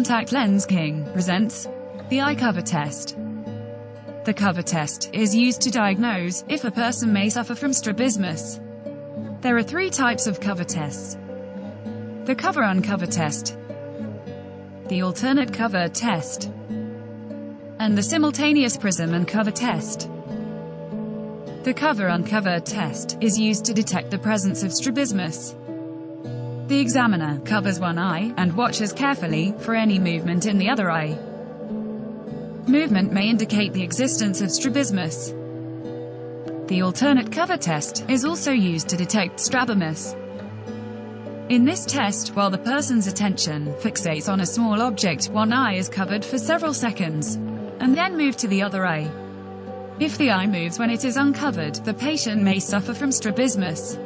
Contact Lens King presents the eye cover test. The cover test is used to diagnose if a person may suffer from strabismus. There are three types of cover tests. The cover uncover test, the alternate cover test, and the simultaneous prism and cover test. The cover uncover test is used to detect the presence of strabismus. The examiner covers one eye and watches carefully for any movement in the other eye. Movement may indicate the existence of strabismus. The alternate cover test is also used to detect strabismus. In this test, while the person's attention fixates on a small object, one eye is covered for several seconds, and then moved to the other eye. If the eye moves when it is uncovered, the patient may suffer from strabismus.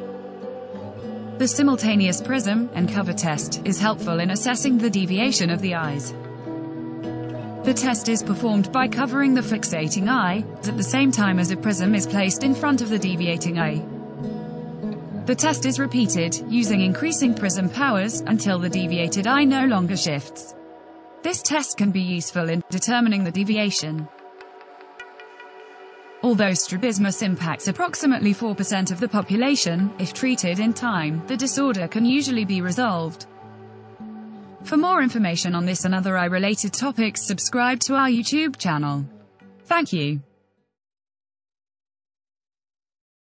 The simultaneous prism and cover test is helpful in assessing the deviation of the eyes. The test is performed by covering the fixating eye, at the same time as a prism is placed in front of the deviating eye. The test is repeated, using increasing prism powers, until the deviated eye no longer shifts. This test can be useful in determining the deviation. Although strabismus impacts approximately 4% of the population, if treated in time, the disorder can usually be resolved. For more information on this and other eye-related topics subscribe to our YouTube channel. Thank you.